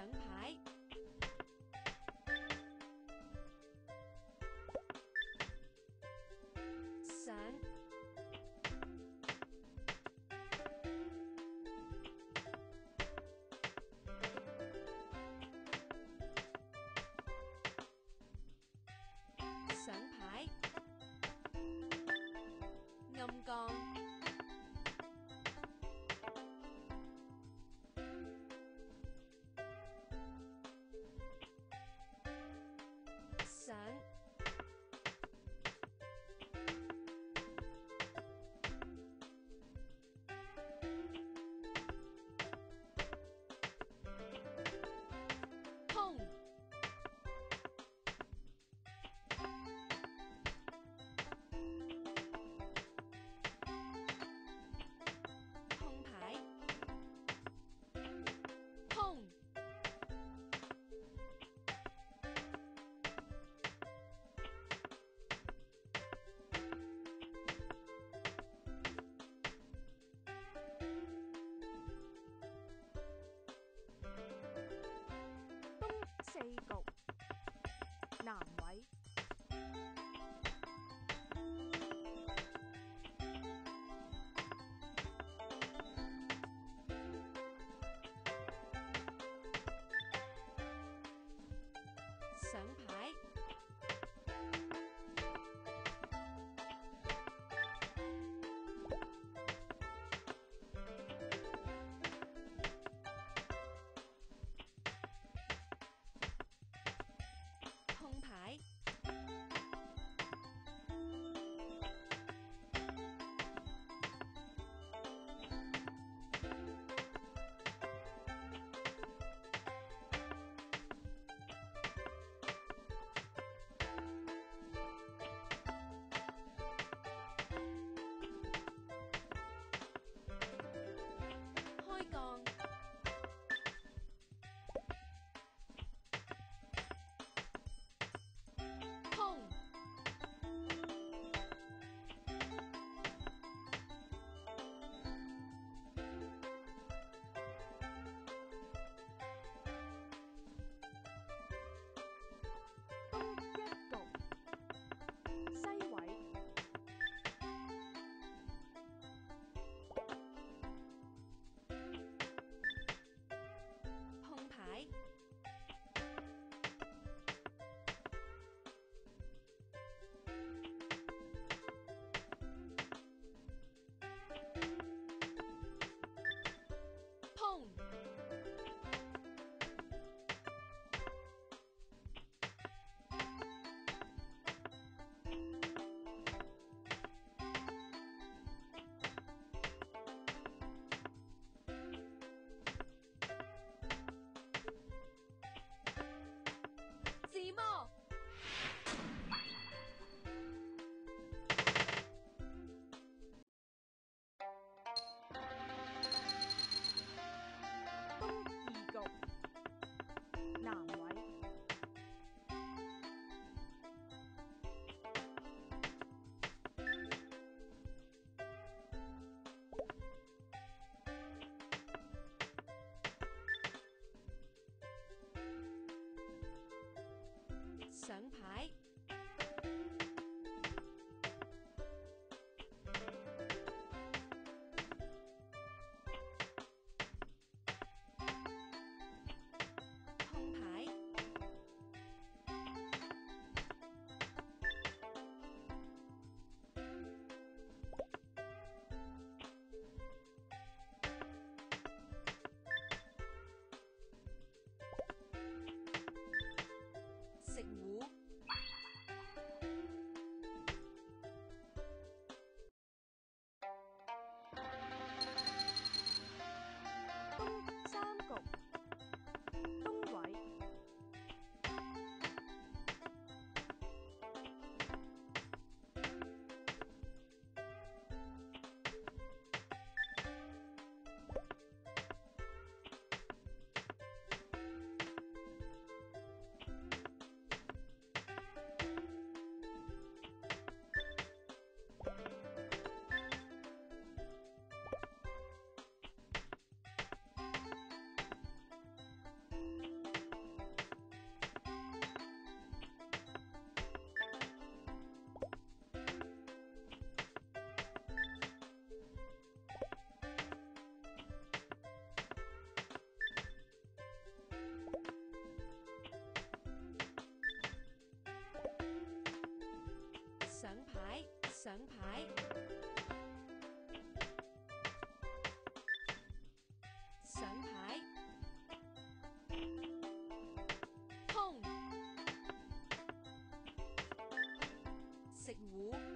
上牌，那上牌。上牌。碰。食糊。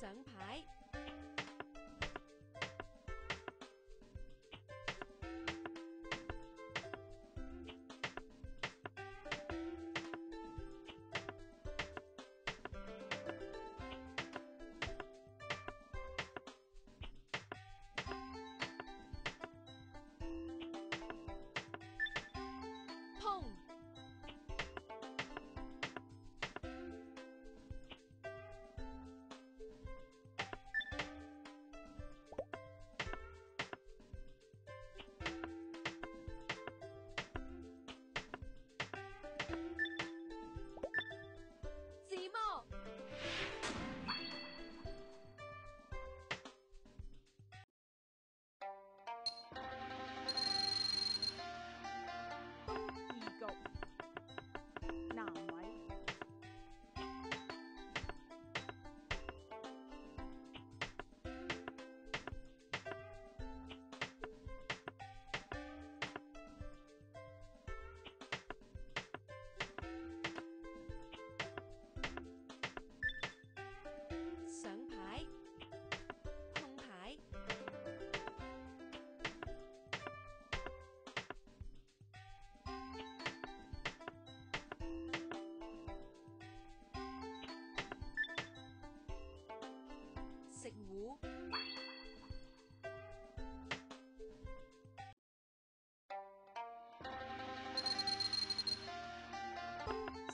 奖牌。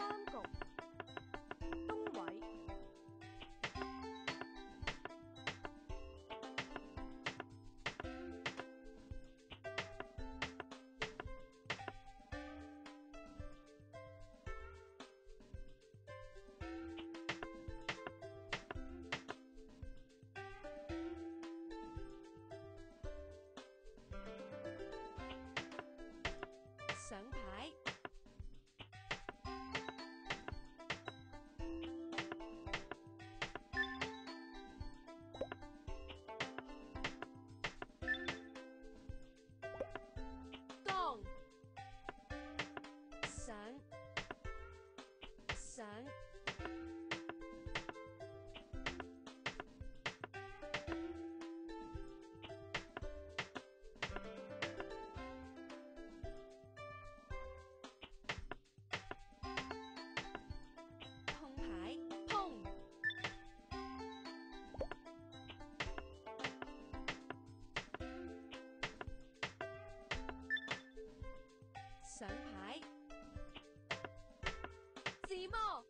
三种碰牌，碰。牌。Primo